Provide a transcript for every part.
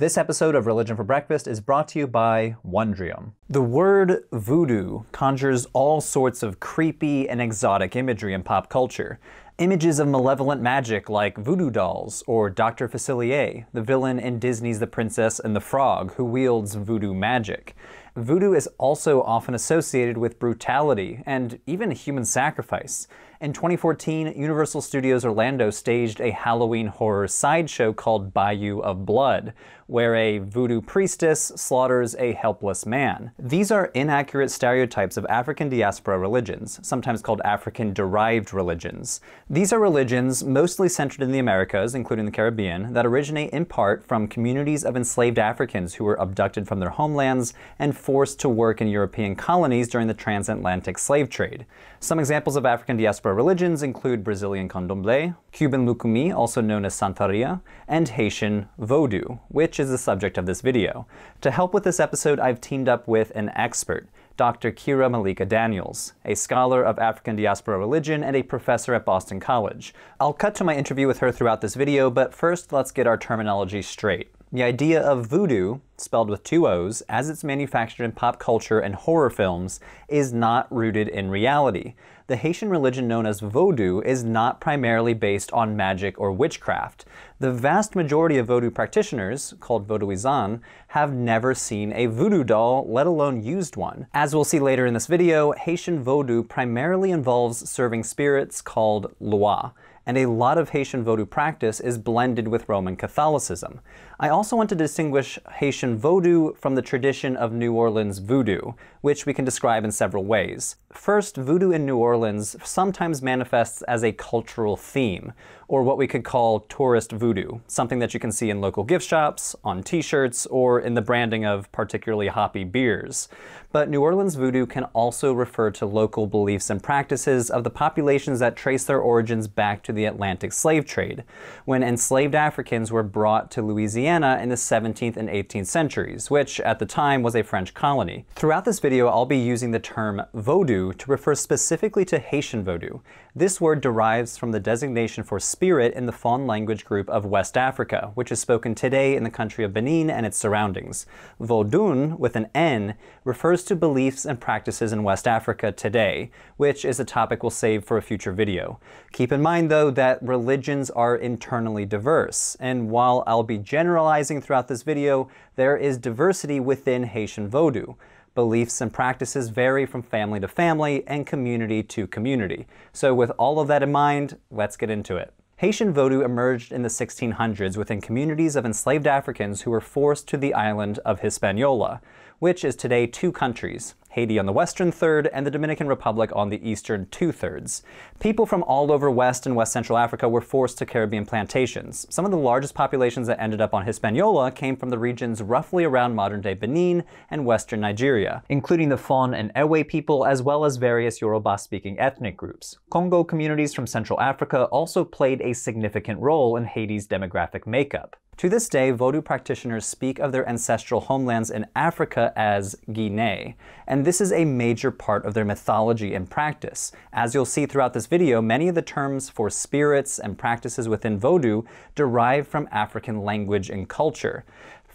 This episode of Religion for Breakfast is brought to you by Wondrium. The word voodoo conjures all sorts of creepy and exotic imagery in pop culture. Images of malevolent magic like voodoo dolls, or Dr. Facilier, the villain in Disney's The Princess and the Frog, who wields voodoo magic. Voodoo is also often associated with brutality and even human sacrifice. In 2014, Universal Studios Orlando staged a Halloween horror sideshow called Bayou of Blood, where a voodoo priestess slaughters a helpless man. These are inaccurate stereotypes of African diaspora religions, sometimes called African derived religions. These are religions mostly centered in the Americas, including the Caribbean, that originate in part from communities of enslaved Africans who were abducted from their homelands and forced to work in European colonies during the transatlantic slave trade. Some examples of African diaspora religions include Brazilian candomblé, Cuban lucumí, also known as Santeria, and Haitian Vodou, which is the subject of this video. To help with this episode, I've teamed up with an expert, Dr. Kyrah Malika Daniels, a scholar of African diaspora religion and a professor at Boston College. I'll cut to my interview with her throughout this video, but first let's get our terminology straight. The idea of voodoo, spelled with two O's, as it's manufactured in pop culture and horror films, is not rooted in reality. The Haitian religion known as Vodou is not primarily based on magic or witchcraft. The vast majority of Vodou practitioners, called Vodouisans, have never seen a voodoo doll, let alone used one. As we'll see later in this video, Haitian Vodou primarily involves serving spirits called Loa and a lot of Haitian Vodou practice is blended with Roman Catholicism. I also want to distinguish Haitian Vodou from the tradition of New Orleans voodoo, which we can describe in several ways. First, voodoo in New Orleans sometimes manifests as a cultural theme, or what we could call tourist voodoo, something that you can see in local gift shops, on t-shirts, or in the branding of particularly hoppy beers. But New Orleans voodoo can also refer to local beliefs and practices of the populations that trace their origins back to the Atlantic slave trade, when enslaved Africans were brought to Louisiana Louisiana in the 17th and 18th centuries, which at the time was a French colony. Throughout this video, I'll be using the term Vodou to refer specifically to Haitian Vodou. This word derives from the designation for spirit in the Fon language group of West Africa, which is spoken today in the country of Benin and its surroundings. Vodun, with an N, refers to beliefs and practices in West Africa today, which is a topic we'll save for a future video. Keep in mind, though, that religions are internally diverse, and while I'll be general generalizing throughout this video, there is diversity within Haitian Vodou. Beliefs and practices vary from family to family and community to community. So with all of that in mind, let's get into it. Haitian Vodou emerged in the 1600s within communities of enslaved Africans who were forced to the island of Hispaniola, which is today two countries, Haiti on the western third, and the Dominican Republic on the eastern two thirds. People from all over West and West Central Africa were forced to Caribbean plantations. Some of the largest populations that ended up on Hispaniola came from the regions roughly around modern day Benin and western Nigeria, including the Fon and Ewe people, as well as various Yoruba speaking ethnic groups. Congo communities from Central Africa also played a significant role in Haiti's demographic makeup. To this day, Vodou practitioners speak of their ancestral homelands in Africa as Guinea, and this is a major part of their mythology and practice. As you'll see throughout this video, many of the terms for spirits and practices within Vodou derive from African language and culture.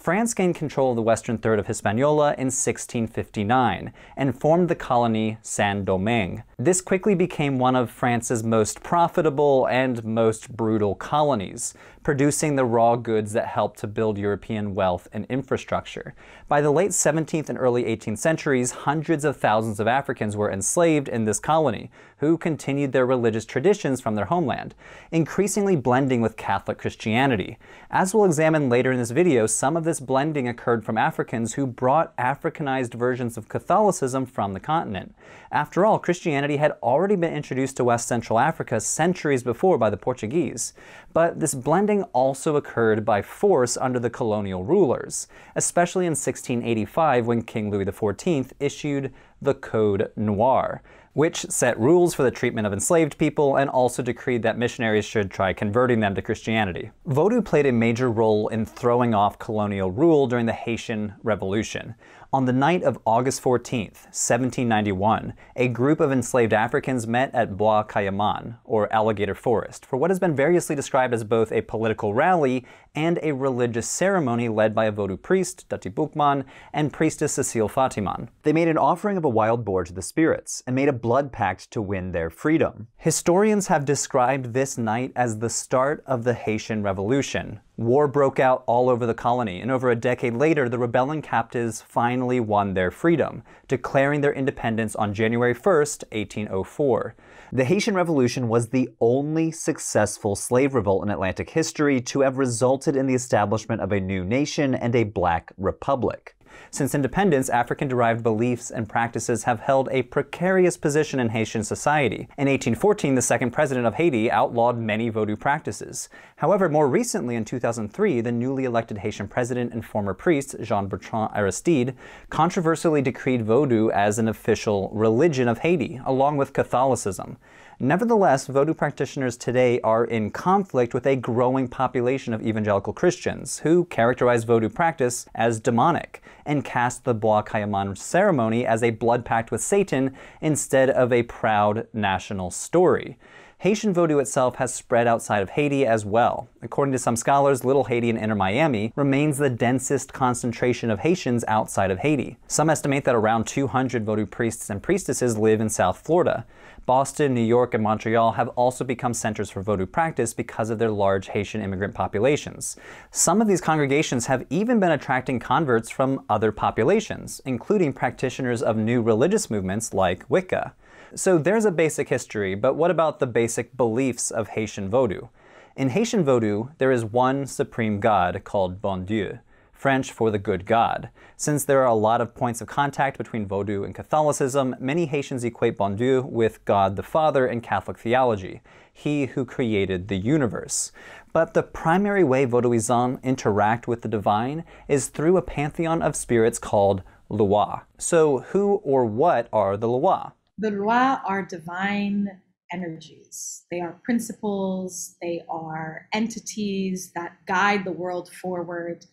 France gained control of the western third of Hispaniola in 1659 and formed the colony Saint-Domingue. This quickly became one of France's most profitable and most brutal colonies, producing the raw goods that helped to build European wealth and infrastructure. By the late 17th and early 18th centuries, hundreds of thousands of Africans were enslaved in this colony, who continued their religious traditions from their homeland, increasingly blending with Catholic Christianity. As we'll examine later in this video, some of this blending occurred from Africans who brought Africanized versions of Catholicism from the continent. After all, Christianity had already been introduced to West Central Africa centuries before by the Portuguese. But this blending also occurred by force under the colonial rulers, especially in 1685 when King Louis XIV issued the Code Noir, which set rules for the treatment of enslaved people and also decreed that missionaries should try converting them to Christianity. Vodou played a major role in throwing off colonial rule during the Haitian Revolution. On the night of August 14, 1791, a group of enslaved Africans met at Bois Caïman, or Alligator Forest, for what has been variously described as both a political rally and a religious ceremony led by a Vodou priest, Dutty Boukman, and priestess Cecile Fatiman. They made an offering of a wild boar to the spirits and made a blood pact to win their freedom. Historians have described this night as the start of the Haitian Revolution. War broke out all over the colony, and over a decade later, the rebelling captives finally won their freedom, declaring their independence on January 1, 1804. The Haitian Revolution was the only successful slave revolt in Atlantic history to have resulted in the establishment of a new nation and a black republic. Since independence, African derived beliefs and practices have held a precarious position in Haitian society. In 1814, the second president of Haiti outlawed many Vodou practices. However, more recently, in 2003, the newly elected Haitian president and former priest, Jean Bertrand Aristide, controversially decreed Vodou as an official religion of Haiti, along with Catholicism. Nevertheless, Vodou practitioners today are in conflict with a growing population of evangelical Christians who characterize Vodou practice as demonic and cast the Bois Caïman ceremony as a blood pact with Satan instead of a proud national story. Haitian Vodou itself has spread outside of Haiti as well. According to some scholars, Little Haiti and Inner Miami remains the densest concentration of Haitians outside of Haiti. Some estimate that around 200 Vodou priests and priestesses live in South Florida. Boston, New York, and Montreal have also become centers for Vodou practice because of their large Haitian immigrant populations. Some of these congregations have even been attracting converts from other populations, including practitioners of new religious movements like Wicca. So there's a basic history, but what about the basic beliefs of Haitian Vodou? In Haitian Vodou, there is one supreme God called Bon Dieu, French for the good God. Since there are a lot of points of contact between Vodou and Catholicism, many Haitians equate Bon Dieu with God the Father in Catholic theology, He who created the universe. But the primary way Vodouisans interact with the divine is through a pantheon of spirits called Loa. So who or what are the Loa? The Loa are divine energies. They are principles, they are entities that guide the world forward.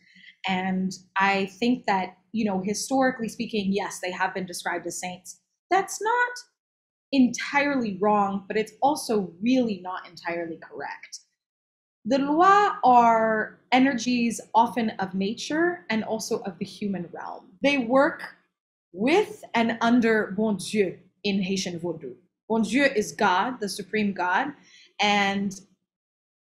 And I think that, you know, historically speaking, yes, they have been described as saints. That's not entirely wrong, but it's also really not entirely correct. The Loa are energies often of nature and also of the human realm. They work with and under Bon Dieu, in Haitian Vodou. Bon Dieu is God, the supreme God, and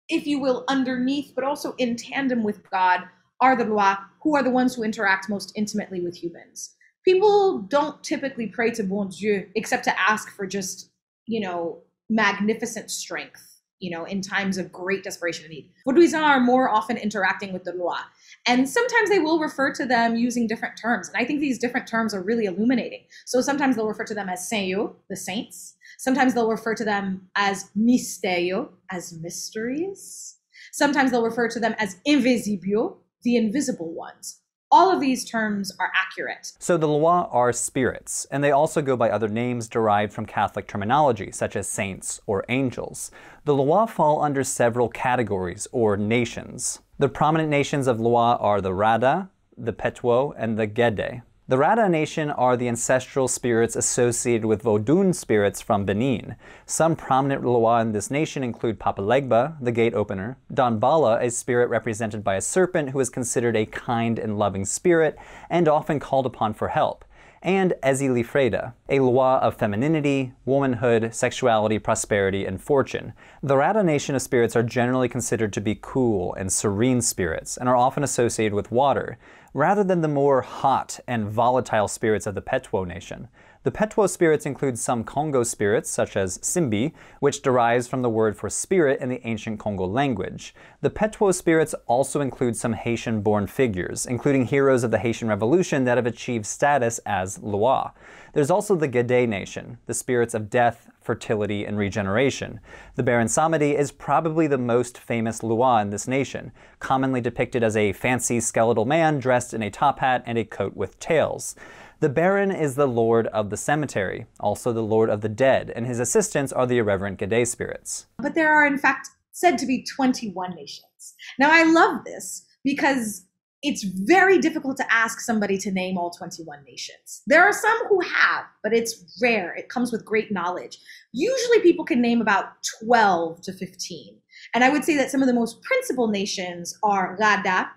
if you will, underneath, but also in tandem with God, are the Loa, who are the ones who interact most intimately with humans. People don't typically pray to Bon Dieu except to ask for just, you know, magnificent strength you know, in times of great desperation and need. Vodouisans are more often interacting with the Loa. And sometimes they will refer to them using different terms. And I think these different terms are really illuminating. So sometimes they'll refer to them as Saint the saints. Sometimes they'll refer to them as Misterio, as mysteries. Sometimes they'll refer to them as Invisibio, the invisible ones all of these terms are accurate. So the Loa are spirits, and they also go by other names derived from Catholic terminology, such as saints or angels. The Loa fall under several categories or nations. The prominent nations of Loa are the Rada, the Petwo, and the Gede. The Rada Nation are the ancestral spirits associated with Vodun spirits from Benin. Some prominent Loa in this nation include Papa Legba, the gate opener, Dambala, a spirit represented by a serpent who is considered a kind and loving spirit and often called upon for help, and Ezili Freda, a Loa of femininity, womanhood, sexuality, prosperity, and fortune. The Rada Nation of spirits are generally considered to be cool and serene spirits and are often associated with water rather than the more hot and volatile spirits of the Petwo nation. The Petwo spirits include some Congo spirits, such as Simbi, which derives from the word for spirit in the ancient Congo language. The Petwo spirits also include some Haitian born figures, including heroes of the Haitian Revolution that have achieved status as Loa. There's also the Gede nation, the spirits of death, fertility, and regeneration. The Baron Samedi is probably the most famous Loa in this nation, commonly depicted as a fancy skeletal man dressed in a top hat and a coat with tails. The Baron is the lord of the cemetery, also the lord of the dead, and his assistants are the irreverent Gede spirits. But there are, in fact, said to be 21 nations. Now, I love this because it's very difficult to ask somebody to name all 21 nations. There are some who have, but it's rare. It comes with great knowledge. Usually people can name about 12 to 15. And I would say that some of the most principal nations are Gada,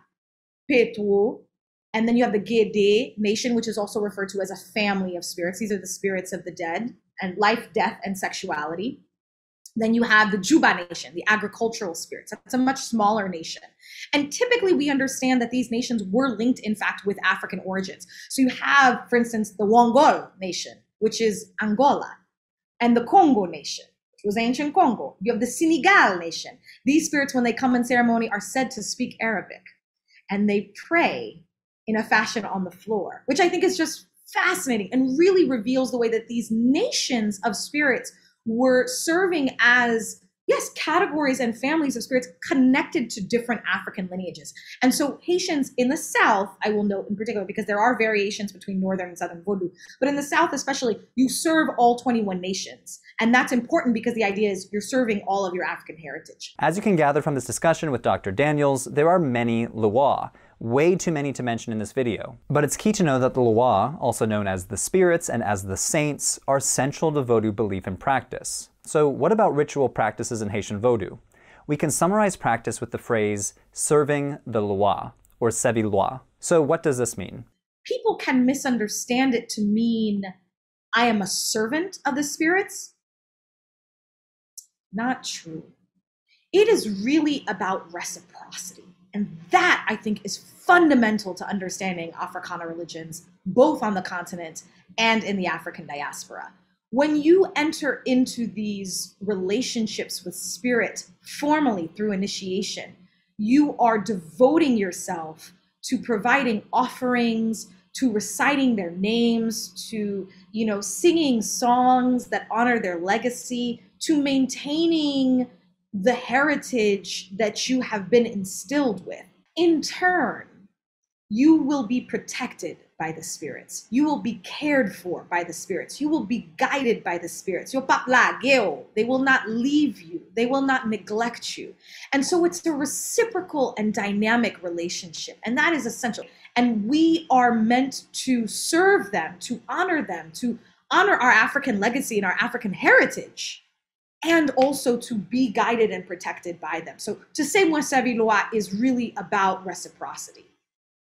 Petwo, and then you have the Gede nation, which is also referred to as a family of spirits. These are the spirits of the dead and life, death, and sexuality. Then you have the Juba nation, the agricultural spirits. That's a much smaller nation. And typically we understand that these nations were linked, in fact, with African origins. So you have, for instance, the Wangol nation, which is Angola, and the Congo nation, which was ancient Congo. You have the Senegal nation. These spirits, when they come in ceremony, are said to speak Arabic. And they pray in a fashion on the floor, which I think is just fascinating and really reveals the way that these nations of spirits were serving as yes categories and families of spirits connected to different african lineages. And so haitians in the south i will note in particular because there are variations between northern and southern vodou but in the south especially you serve all 21 nations. And that's important because the idea is you're serving all of your african heritage. As you can gather from this discussion with dr daniels there are many loa way too many to mention in this video. But it's key to know that the Loa, also known as the spirits and as the saints, are central to Vodou belief and practice. So what about ritual practices in Haitian Vodou? We can summarize practice with the phrase serving the Loa, or Sevi Loa. So what does this mean? People can misunderstand it to mean I am a servant of the spirits. Not true. It is really about reciprocity. And that, I think, is fundamental to understanding Africana religions, both on the continent and in the African diaspora. When you enter into these relationships with spirit formally through initiation, you are devoting yourself to providing offerings, to reciting their names, to you know singing songs that honor their legacy, to maintaining the heritage that you have been instilled with. In turn, you will be protected by the spirits. You will be cared for by the spirits. You will be guided by the spirits. They will not leave you. They will not neglect you. And so it's a reciprocal and dynamic relationship. And that is essential. And we are meant to serve them, to honor them, to honor our African legacy and our African heritage and also to be guided and protected by them. So to say Mwasavi Loa is really about reciprocity.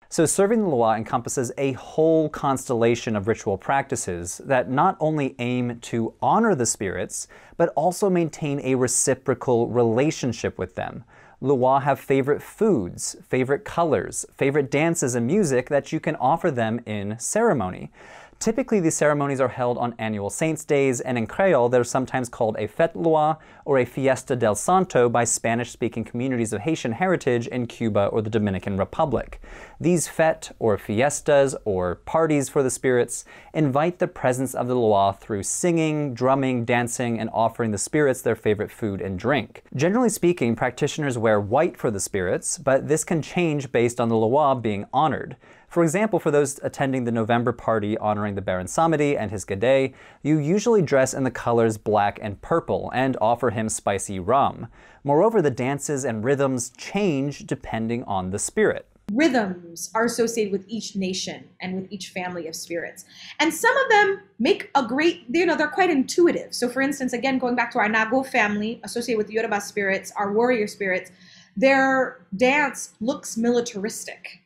So serving the Loa encompasses a whole constellation of ritual practices that not only aim to honor the spirits, but also maintain a reciprocal relationship with them. Loa have favorite foods, favorite colors, favorite dances and music that you can offer them in ceremony. Typically, these ceremonies are held on annual saints' days, and in Creole, they're sometimes called a Fête Loa or a Fiesta del Santo by Spanish-speaking communities of Haitian heritage in Cuba or the Dominican Republic. These fête or fiestas or parties for the spirits invite the presence of the Loa through singing, drumming, dancing, and offering the spirits their favorite food and drink. Generally speaking, practitioners wear white for the spirits, but this can change based on the Loa being honored. For example, for those attending the November party honoring the Baron Samedi and his Gede, you usually dress in the colors black and purple and offer him spicy rum. Moreover, the dances and rhythms change depending on the spirit rhythms are associated with each nation and with each family of spirits. And some of them make a great, you know, they're quite intuitive. So for instance, again, going back to our Nago family associated with Yoruba spirits, our warrior spirits, their dance looks militaristic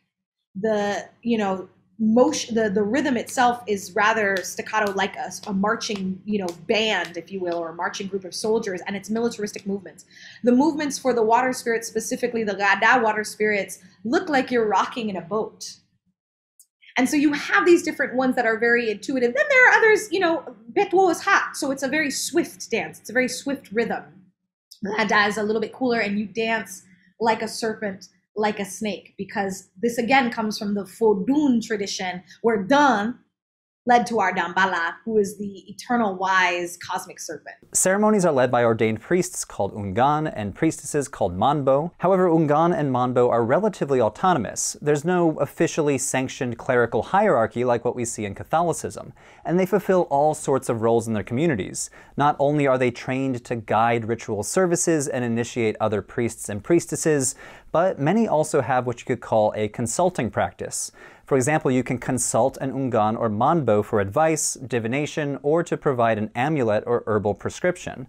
the you know motion the the rhythm itself is rather staccato like a, a, marching you know band if you will or a marching group of soldiers and it's militaristic movements. The movements for the water spirits specifically the gada water spirits look like you're rocking in a boat. And so you have these different ones that are very intuitive. Then there are others you know petwo is hot. So it's a very swift dance. It's a very swift rhythm. Gada is a little bit cooler and you dance like a serpent like a snake because this again comes from the Vodun tradition where Dun led to our Dambala, who is the eternal wise cosmic serpent. Ceremonies are led by ordained priests called Ungan and priestesses called Manbo. However, Ungan and Manbo are relatively autonomous. There's no officially sanctioned clerical hierarchy like what we see in Catholicism, and they fulfill all sorts of roles in their communities. Not only are they trained to guide ritual services and initiate other priests and priestesses, but many also have what you could call a consulting practice. For example, you can consult an ungan or manbo for advice, divination, or to provide an amulet or herbal prescription.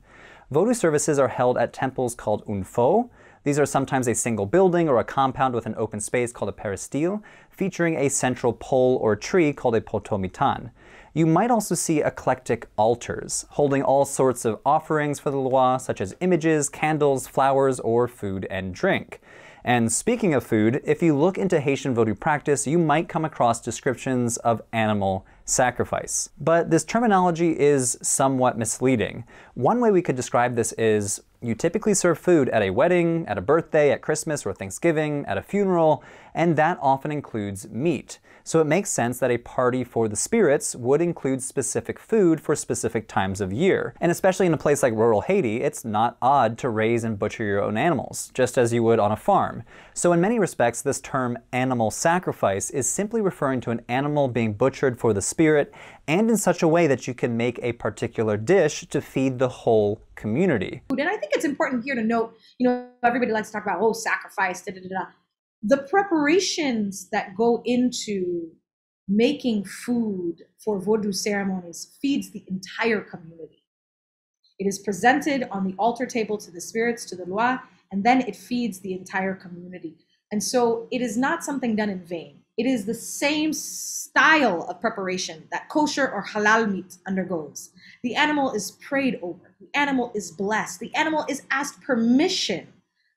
Vodou services are held at temples called unfo. These are sometimes a single building or a compound with an open space called a peristyle, featuring a central pole or tree called a potomitan. You might also see eclectic altars, holding all sorts of offerings for the Loa, such as images, candles, flowers, or food and drink. And speaking of food, if you look into Haitian Vodou practice, you might come across descriptions of animal sacrifice. But this terminology is somewhat misleading. One way we could describe this is you typically serve food at a wedding, at a birthday, at Christmas or Thanksgiving, at a funeral, and that often includes meat. So it makes sense that a party for the spirits would include specific food for specific times of year. And especially in a place like rural Haiti, it's not odd to raise and butcher your own animals, just as you would on a farm. So in many respects, this term animal sacrifice is simply referring to an animal being butchered for the spirit and in such a way that you can make a particular dish to feed the whole community. And I think it's important here to note, you know, everybody likes to talk about, oh, sacrifice, da da da the preparations that go into making food for Vodou ceremonies feeds the entire community. It is presented on the altar table to the spirits, to the Loa, and then it feeds the entire community. And so it is not something done in vain. It is the same style of preparation that kosher or halal meat undergoes. The animal is prayed over, the animal is blessed, the animal is asked permission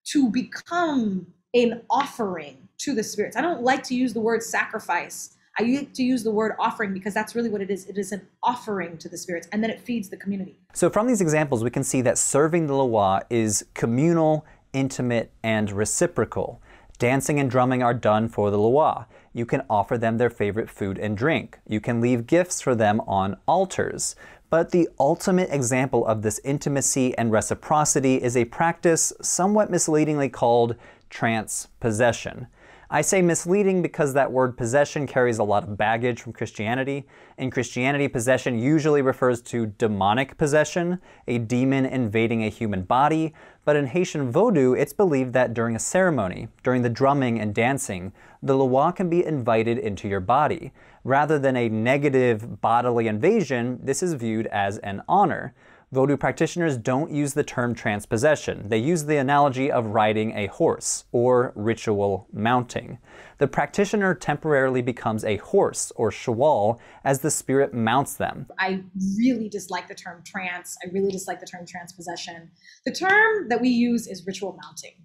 to become an offering to the spirits. I don't like to use the word sacrifice. I like to use the word offering because that's really what it is. It is an offering to the spirits, and then it feeds the community. So, from these examples, we can see that serving the Loa is communal, intimate, and reciprocal. Dancing and drumming are done for the Loa. You can offer them their favorite food and drink. You can leave gifts for them on altars. But the ultimate example of this intimacy and reciprocity is a practice somewhat misleadingly called trance possession. I say misleading because that word possession carries a lot of baggage from Christianity. In Christianity, possession usually refers to demonic possession, a demon invading a human body, but in Haitian Vodou, it's believed that during a ceremony, during the drumming and dancing, the Loa can be invited into your body. Rather than a negative bodily invasion, this is viewed as an honor. Vodou practitioners don't use the term transpossession. They use the analogy of riding a horse, or ritual mounting. The practitioner temporarily becomes a horse, or chwal, as the spirit mounts them. I really dislike the term trance. I really dislike the term transpossession. The term that we use is ritual mounting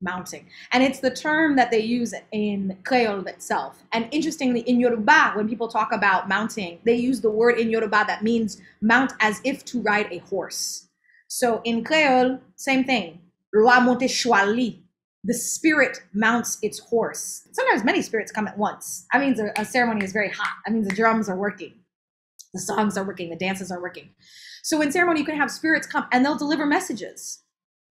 mounting. And it's the term that they use in Creole itself. And interestingly, in Yoruba, when people talk about mounting, they use the word in Yoruba that means mount as if to ride a horse. So in Creole, same thing. Monte. The spirit mounts its horse. Sometimes many spirits come at once. That means a, a ceremony is very hot. That means the drums are working. The songs are working. The dances are working. So in ceremony, you can have spirits come and they'll deliver messages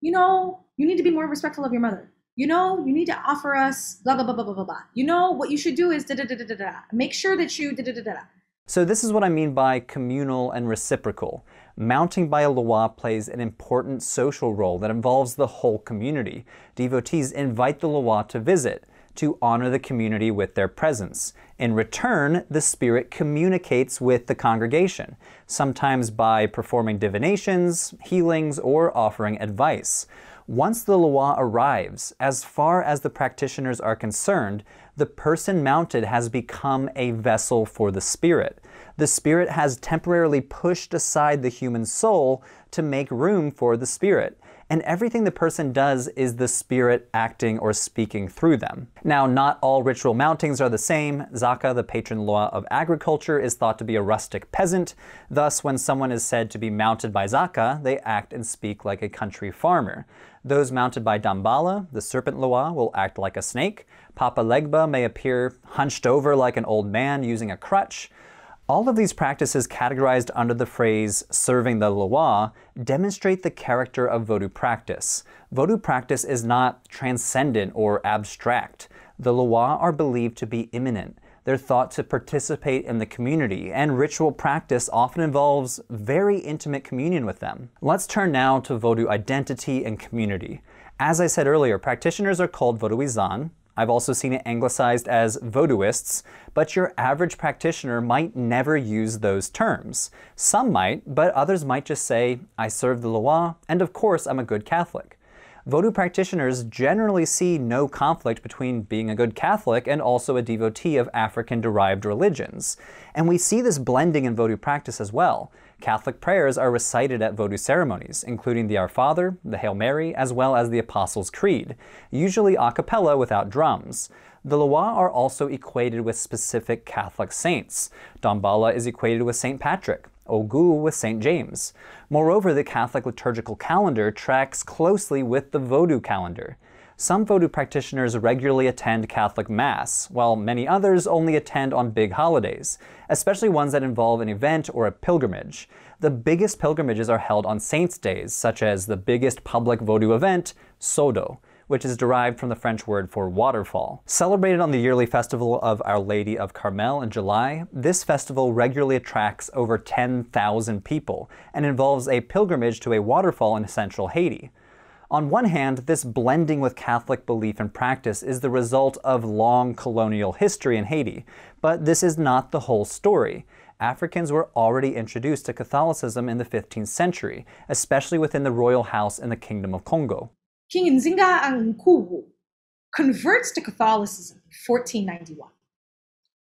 you know, you need to be more respectful of your mother. You know, you need to offer us blah, blah, blah, blah, blah, blah, blah. You know, what you should do is da, da, da, da, da, da. Make sure that you da, da, da, da, da. So this is what I mean by communal and reciprocal. Mounting by a Loa plays an important social role that involves the whole community. Devotees invite the Loa to visit to honor the community with their presence. In return, the Spirit communicates with the congregation, sometimes by performing divinations, healings, or offering advice. Once the Loa arrives, as far as the practitioners are concerned, the person mounted has become a vessel for the Spirit. The Spirit has temporarily pushed aside the human soul to make room for the Spirit and everything the person does is the spirit acting or speaking through them. Now, not all ritual mountings are the same. Zaka, the patron Loa of agriculture, is thought to be a rustic peasant. Thus, when someone is said to be mounted by Zaka, they act and speak like a country farmer. Those mounted by Dambala, the serpent Loa, will act like a snake. Papa Legba may appear hunched over like an old man using a crutch. All of these practices categorized under the phrase serving the Loa demonstrate the character of Vodou practice. Vodou practice is not transcendent or abstract. The Loa are believed to be immanent. They're thought to participate in the community, and ritual practice often involves very intimate communion with them. Let's turn now to Vodou identity and community. As I said earlier, practitioners are called Vodouizan. I've also seen it anglicized as Vodouists, but your average practitioner might never use those terms. Some might, but others might just say, I serve the Loa, and of course I'm a good Catholic. Vodou practitioners generally see no conflict between being a good Catholic and also a devotee of African derived religions. And we see this blending in Vodou practice as well. Catholic prayers are recited at Vodou ceremonies, including the Our Father, the Hail Mary, as well as the Apostles' Creed, usually a cappella without drums. The Loa are also equated with specific Catholic saints. Dambala is equated with St. Patrick, Ogu with St. James. Moreover, the Catholic liturgical calendar tracks closely with the Vodou calendar. Some Vodou practitioners regularly attend Catholic Mass, while many others only attend on big holidays, especially ones that involve an event or a pilgrimage. The biggest pilgrimages are held on saints' days, such as the biggest public Vodou event, Saut-d'Eau which is derived from the French word for waterfall. Celebrated on the yearly festival of Our Lady of Carmel in July, this festival regularly attracts over 10,000 people and involves a pilgrimage to a waterfall in central Haiti. On one hand, this blending with Catholic belief and practice is the result of long colonial history in Haiti, but this is not the whole story. Africans were already introduced to Catholicism in the 15th century, especially within the royal house in the Kingdom of Congo. King Nzinga Nkuwu converts to Catholicism in 1491.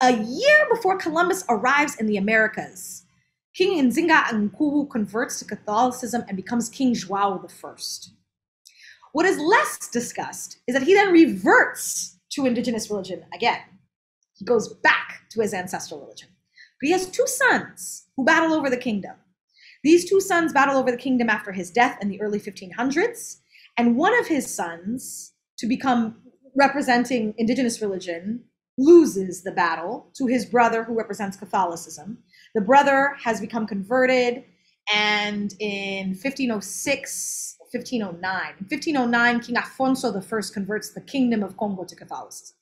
A year before Columbus arrives in the Americas, King Nzinga Nkuwu converts to Catholicism and becomes King Joao I. What is less discussed is that he then reverts to indigenous religion again. He goes back to his ancestral religion. But he has two sons who battle over the kingdom. These two sons battle over the kingdom after his death in the early 1500s, and one of his sons, to become representing indigenous religion, loses the battle to his brother who represents Catholicism. The brother has become converted, and in 1506, 1509, in 1509, King Afonso I converts the kingdom of Congo to Catholicism.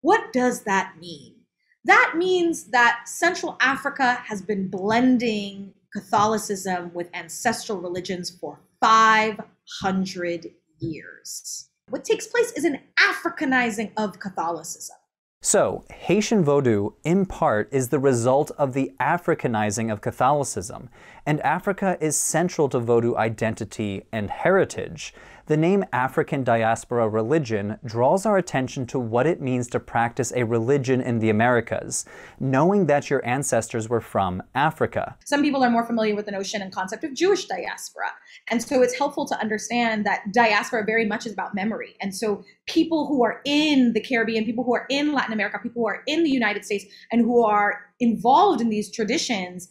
What does that mean? That means that Central Africa has been blending Catholicism with ancestral religions for 500 years. What takes place is an Africanizing of Catholicism. So, Haitian Vodou, in part, is the result of the Africanizing of Catholicism, and Africa is central to Vodou identity and heritage. The name African diaspora religion draws our attention to what it means to practice a religion in the Americas, knowing that your ancestors were from Africa. Some people are more familiar with the notion and concept of Jewish diaspora. And so it's helpful to understand that diaspora very much is about memory. And so people who are in the Caribbean, people who are in Latin America, people who are in the United States, and who are involved in these traditions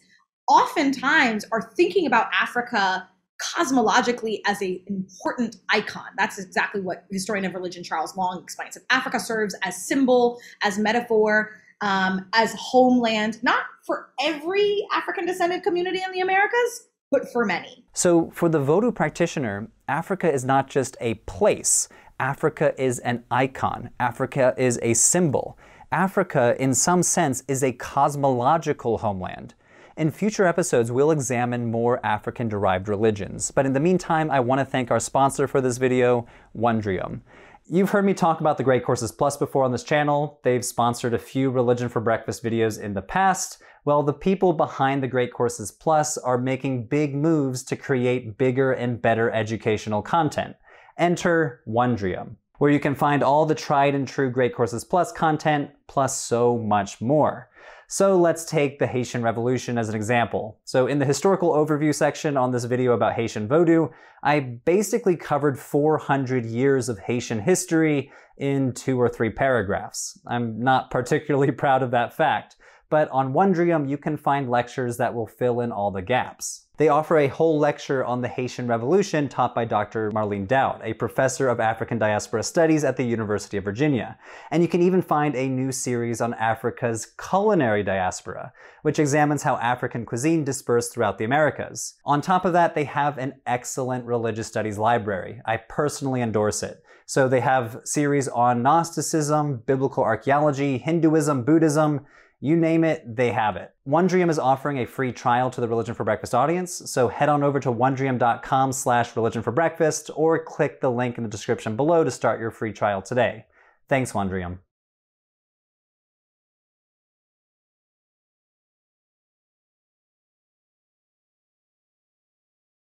oftentimes are thinking about Africa cosmologically as an important icon. That's exactly what historian of religion Charles Long explains. That Africa serves as symbol, as metaphor, um, as homeland, not for every African descended community in the Americas, but for many. So, for the Vodou practitioner, Africa is not just a place, Africa is an icon, Africa is a symbol. Africa, in some sense, is a cosmological homeland. In future episodes, we'll examine more African derived religions. But in the meantime, I want to thank our sponsor for this video, Wondrium. You've heard me talk about the Great Courses Plus before on this channel. They've sponsored a few Religion for Breakfast videos in the past. Well, the people behind the Great Courses Plus are making big moves to create bigger and better educational content. Enter Wondrium, where you can find all the tried and true Great Courses Plus content, plus so much more. So let's take the Haitian Revolution as an example. So in the historical overview section on this video about Haitian Vodou, I basically covered 400 years of Haitian history in two or three paragraphs. I'm not particularly proud of that fact, but on Wondrium you can find lectures that will fill in all the gaps. They offer a whole lecture on the Haitian Revolution taught by Dr. Marlene Daut, a professor of African Diaspora Studies at the University of Virginia. And you can even find a new series on Africa's culinary diaspora, which examines how African cuisine dispersed throughout the Americas. On top of that, they have an excellent religious studies library. I personally endorse it. So they have series on Gnosticism, biblical archaeology, Hinduism, Buddhism, You name it, they have it. Wondrium is offering a free trial to the Religion for Breakfast audience, so head on over to wondrium.com slash religion for breakfast or click the link in the description below to start your free trial today. Thanks, Wondrium.